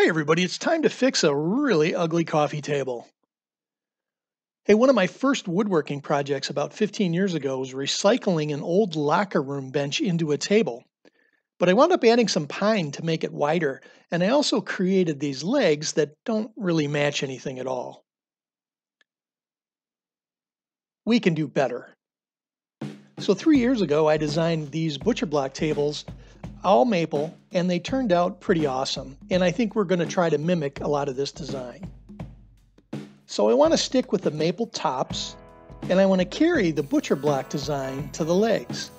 Hi, everybody. It's time to fix a really ugly coffee table. Hey, one of my first woodworking projects about 15 years ago was recycling an old locker room bench into a table. But I wound up adding some pine to make it wider, and I also created these legs that don't really match anything at all. We can do better. So, three years ago, I designed these butcher block tables all maple, and they turned out pretty awesome. And I think we're going to try to mimic a lot of this design. So I want to stick with the maple tops, and I want to carry the butcher block design to the legs.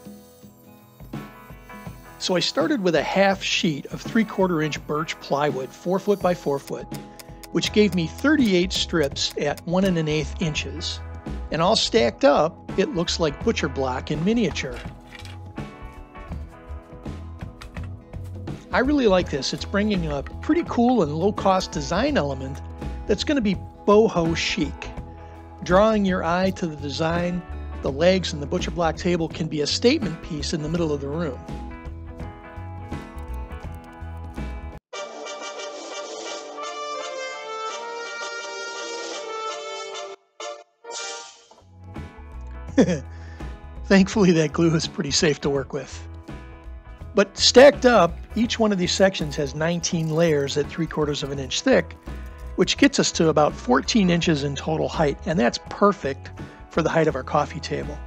So I started with a half sheet of 3 quarter inch birch plywood, 4 foot by 4 foot, which gave me 38 strips at 1 and an eighth inches. And all stacked up, it looks like butcher block in miniature. I really like this. It's bringing a pretty cool and low cost design element that's going to be boho chic. Drawing your eye to the design, the legs and the butcher block table can be a statement piece in the middle of the room. Thankfully, that glue is pretty safe to work with. But stacked up, each one of these sections has 19 layers at 3 quarters of an inch thick, which gets us to about 14 inches in total height, and that's perfect for the height of our coffee table.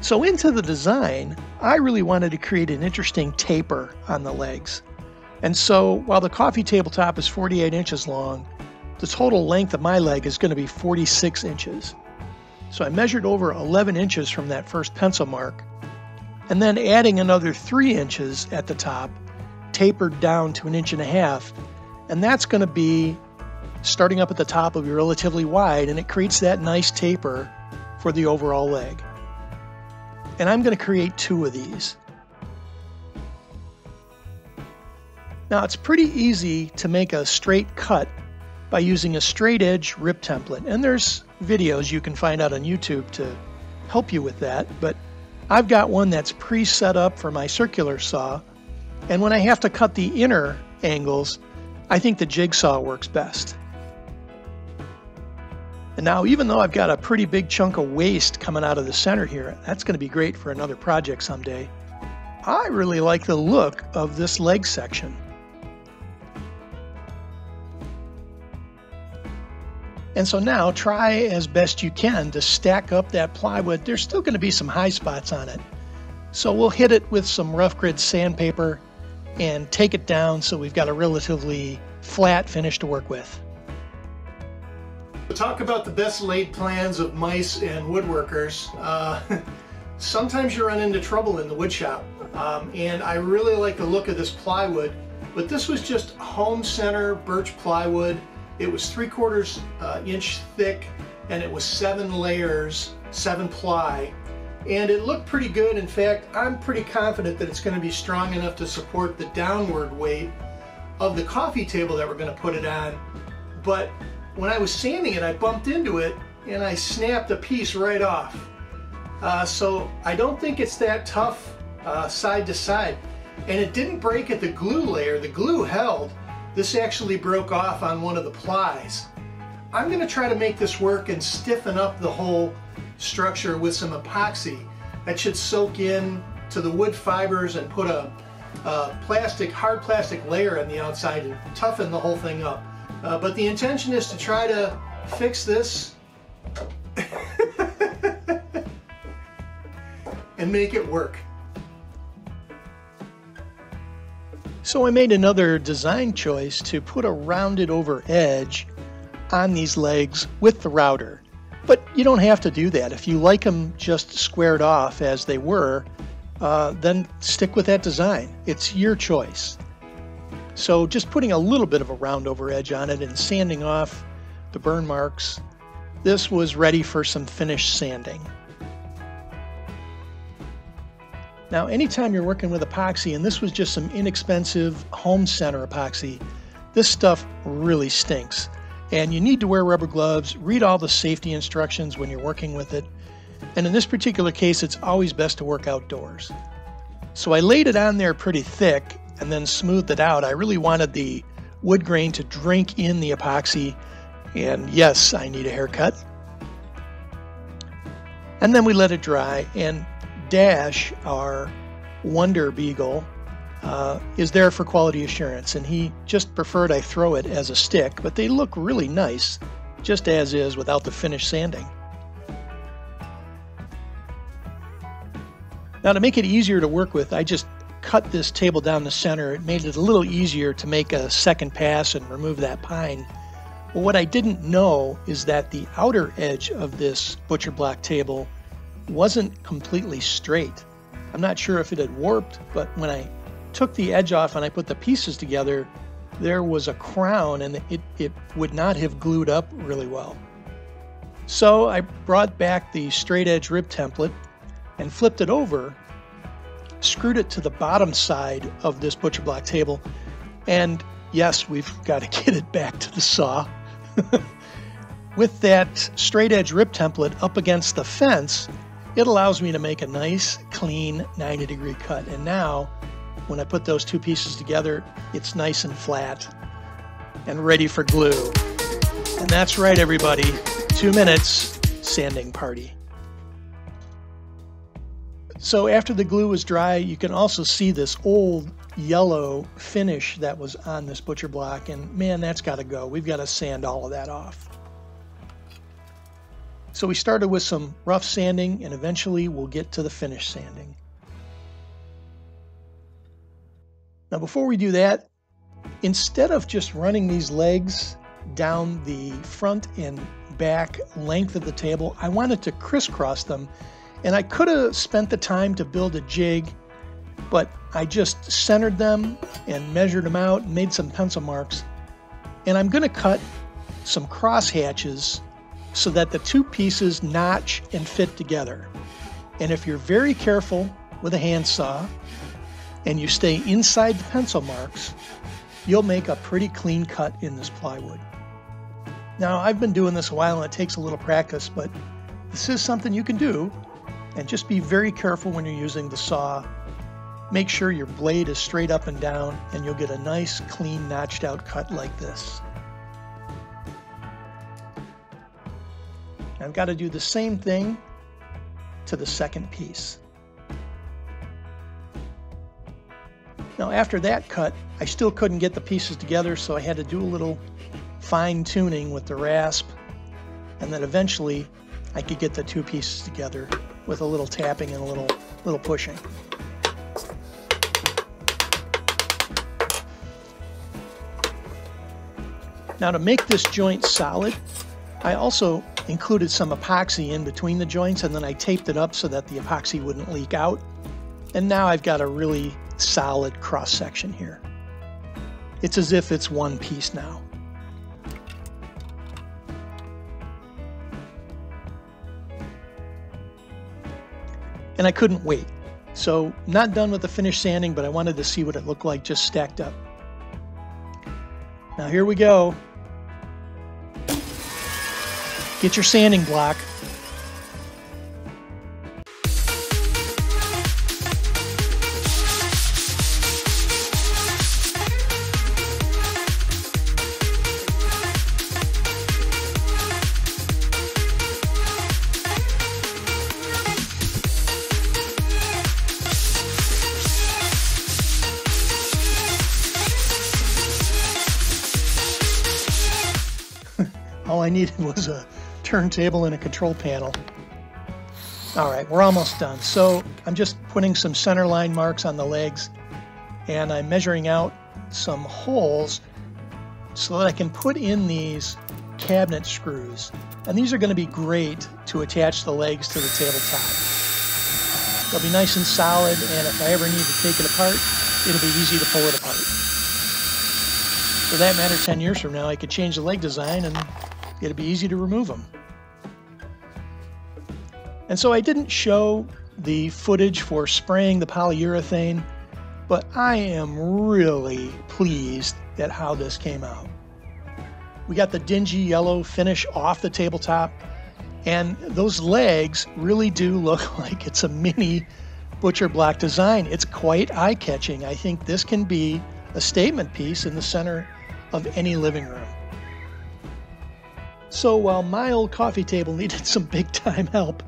So into the design, I really wanted to create an interesting taper on the legs. And so while the coffee tabletop is 48 inches long, the total length of my leg is going to be 46 inches. So I measured over 11 inches from that first pencil mark and then adding another three inches at the top, tapered down to an inch and a half. And that's going to be starting up at the top of be relatively wide, and it creates that nice taper for the overall leg. And I'm going to create two of these. Now it's pretty easy to make a straight cut by using a straight edge rip template. And there's videos you can find out on YouTube to help you with that. But I've got one that's pre-set up for my circular saw, and when I have to cut the inner angles, I think the jigsaw works best. And now, even though I've got a pretty big chunk of waste coming out of the center here, that's going to be great for another project someday. I really like the look of this leg section. And so now try as best you can to stack up that plywood. There's still going to be some high spots on it. So we'll hit it with some rough grit sandpaper and take it down so we've got a relatively flat finish to work with. Talk about the best laid plans of mice and woodworkers. Uh, sometimes you run into trouble in the woodshop. Um, and I really like the look of this plywood, but this was just home center birch plywood. It was three quarters uh, inch thick and it was seven layers, seven ply. And it looked pretty good. In fact, I'm pretty confident that it's going to be strong enough to support the downward weight of the coffee table that we're going to put it on. But when I was sanding it, I bumped into it and I snapped a piece right off. Uh, so I don't think it's that tough uh, side to side. And it didn't break at the glue layer. The glue held, this actually broke off on one of the plies. I'm going to try to make this work and stiffen up the whole structure with some epoxy that should soak in to the wood fibers and put a, a plastic, hard plastic layer on the outside and toughen the whole thing up. Uh, but the intention is to try to fix this and make it work. So I made another design choice to put a rounded over edge on these legs with the router. But you don't have to do that. If you like them just squared off as they were, uh, then stick with that design. It's your choice. So just putting a little bit of a round over edge on it and sanding off the burn marks, this was ready for some finish sanding. Now, anytime you're working with epoxy, and this was just some inexpensive home center epoxy, this stuff really stinks. And you need to wear rubber gloves, read all the safety instructions when you're working with it. And in this particular case, it's always best to work outdoors. So I laid it on there pretty thick and then smoothed it out. I really wanted the wood grain to drink in the epoxy. And yes, I need a haircut. And then we let it dry. And Dash, our Wonder Beagle, uh, is there for quality assurance. And he just preferred I throw it as a stick, but they look really nice, just as is without the finish sanding. Now to make it easier to work with, I just cut this table down the center. It made it a little easier to make a second pass and remove that pine. But what I didn't know is that the outer edge of this butcher block table wasn't completely straight. I'm not sure if it had warped, but when I took the edge off and I put the pieces together, there was a crown and it, it would not have glued up really well. So I brought back the straight edge rip template and flipped it over, screwed it to the bottom side of this butcher block table, and yes, we've got to get it back to the saw. With that straight edge rip template up against the fence, it allows me to make a nice, clean 90 degree cut. And now, when I put those two pieces together, it's nice and flat and ready for glue. And that's right, everybody. Two minutes, sanding party. So after the glue was dry, you can also see this old yellow finish that was on this butcher block. And man, that's got to go. We've got to sand all of that off. So we started with some rough sanding and eventually we'll get to the finish sanding. Now before we do that, instead of just running these legs down the front and back length of the table, I wanted to crisscross them and I could have spent the time to build a jig, but I just centered them and measured them out made some pencil marks. And I'm going to cut some cross hatches so that the two pieces notch and fit together. And if you're very careful with a handsaw and you stay inside the pencil marks, you'll make a pretty clean cut in this plywood. Now, I've been doing this a while and it takes a little practice, but this is something you can do and just be very careful when you're using the saw. Make sure your blade is straight up and down and you'll get a nice clean notched out cut like this. I've got to do the same thing to the second piece. Now after that cut, I still couldn't get the pieces together, so I had to do a little fine tuning with the rasp, and then eventually I could get the two pieces together with a little tapping and a little, little pushing. Now to make this joint solid, I also included some epoxy in between the joints and then I taped it up so that the epoxy wouldn't leak out. And now I've got a really solid cross section here. It's as if it's one piece now. and I couldn't wait. So not done with the finish sanding, but I wanted to see what it looked like just stacked up. Now here we go. Get your sanding block. All I needed was a turntable and a control panel. All right, we're almost done. So I'm just putting some center line marks on the legs and I'm measuring out some holes so that I can put in these cabinet screws. And these are going to be great to attach the legs to the tabletop. They'll be nice and solid, and if I ever need to take it apart, it'll be easy to pull it apart. For that matter, 10 years from now, I could change the leg design and it'd be easy to remove them. And so I didn't show the footage for spraying the polyurethane, but I am really pleased at how this came out. We got the dingy yellow finish off the tabletop, and those legs really do look like it's a mini butcher block design. It's quite eye catching. I think this can be a statement piece in the center of any living room. So while my old coffee table needed some big time help,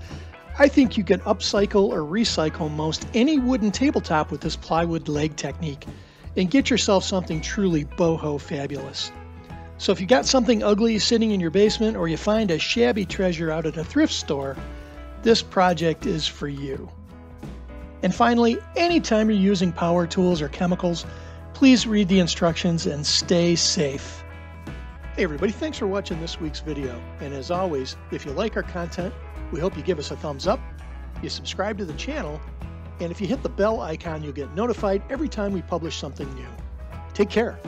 I think you can upcycle or recycle most any wooden tabletop with this plywood leg technique and get yourself something truly boho fabulous. So if you got something ugly sitting in your basement or you find a shabby treasure out at a thrift store, this project is for you. And finally, anytime you're using power tools or chemicals, please read the instructions and stay safe. Hey everybody, thanks for watching this week's video. And as always, if you like our content, we hope you give us a thumbs up, you subscribe to the channel, and if you hit the bell icon, you'll get notified every time we publish something new. Take care.